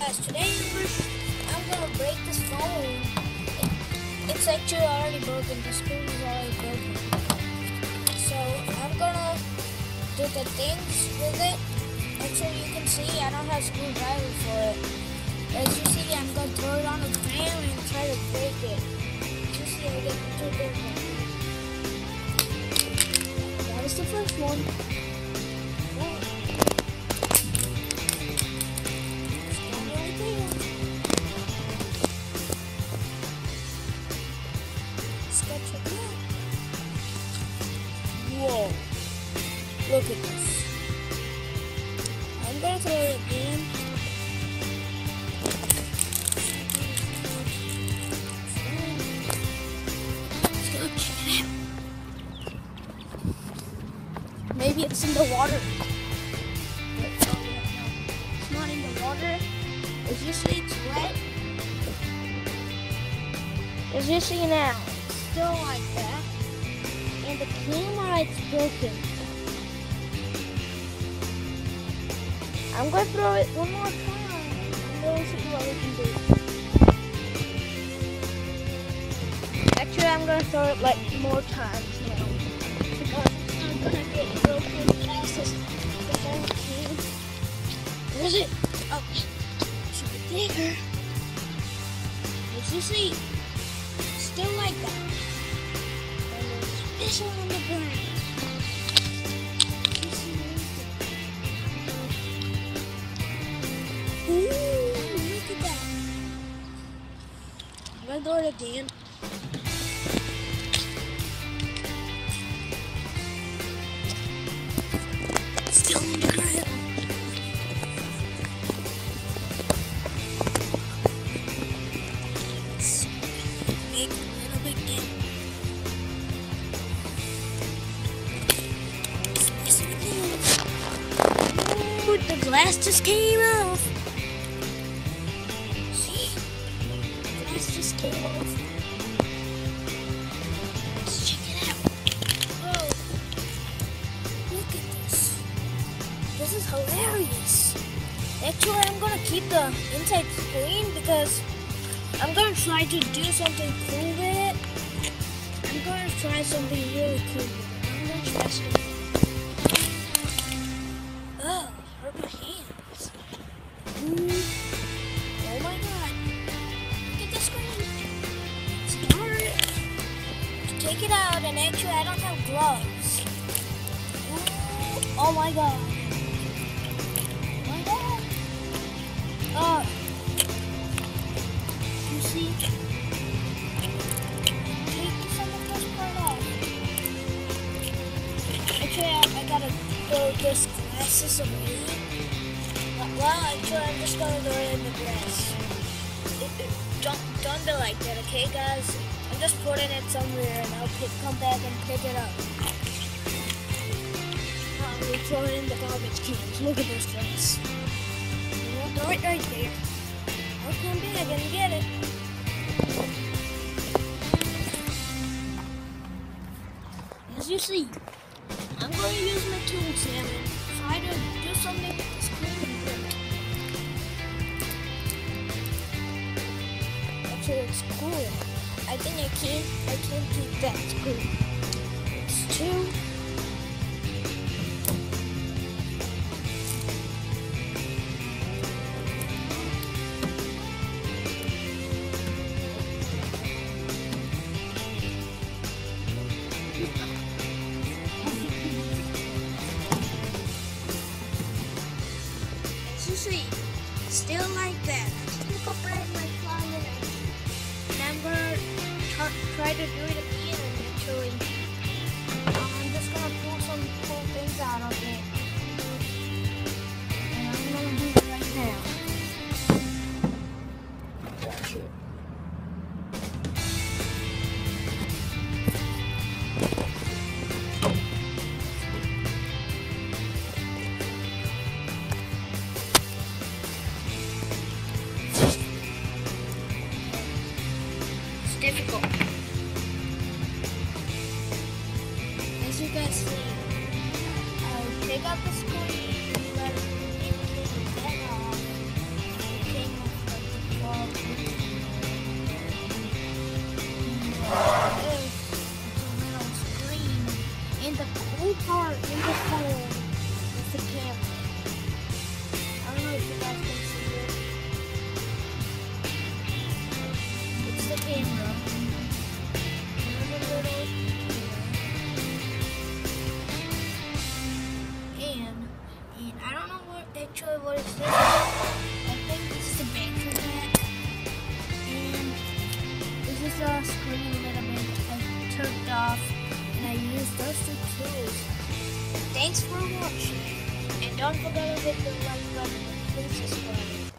Guys, today I'm gonna break this phone. It's actually already broken. The screen is already broken. So I'm gonna do the things with it. Actually, you can see I don't have screwdriver for it. As you see, I'm gonna throw it on the ground and try to break it. You see, I get two ones. That was the first one. Look at this. I'm gonna throw it again. Maybe it's in the water. It's not in the water. You see, it's wet. As you see now, it's still like that. And the camera, it's broken. I'm going to throw it one more time. We'll see what we can do. Actually, I'm going to throw it like more times now. Because not going to get broken fast as the. Where is it? Oh, it's right there. As you see, still like that. And there's this one on the ground. Do it again. Still on the ground. A little. Ooh, the glass just came off. Actually, I'm gonna keep the inside screen because I'm gonna try to do something cool with it. I'm gonna try something really cool. I'm gonna try something. Oh, hurt my hands. Ooh. Oh my god. Look at the screen. Start. Take it out, and actually, I don't have gloves. Ooh. Oh my god. Throw this glasses away. Well, actually, I'm just gonna throw it in the grass. It, it, don't, don't be like that, okay, guys? I'm just putting it somewhere and I'll pick, come back and pick it up. Uh, we throw it in the garbage cans. Look at those things. We'll throw it right there. I'll come back and get it. As you see, I'm going to use my tools here and try to do something with this screen. Actually, it's cool. I think I can't, I can't keep that screw. It's too. Try to do it you guys see, I take out the screen, what is this? I think this is a battery pack, And this is a screen that I turned off. And I used those two tools. Thanks for watching. And don't forget to hit the like button. Please subscribe.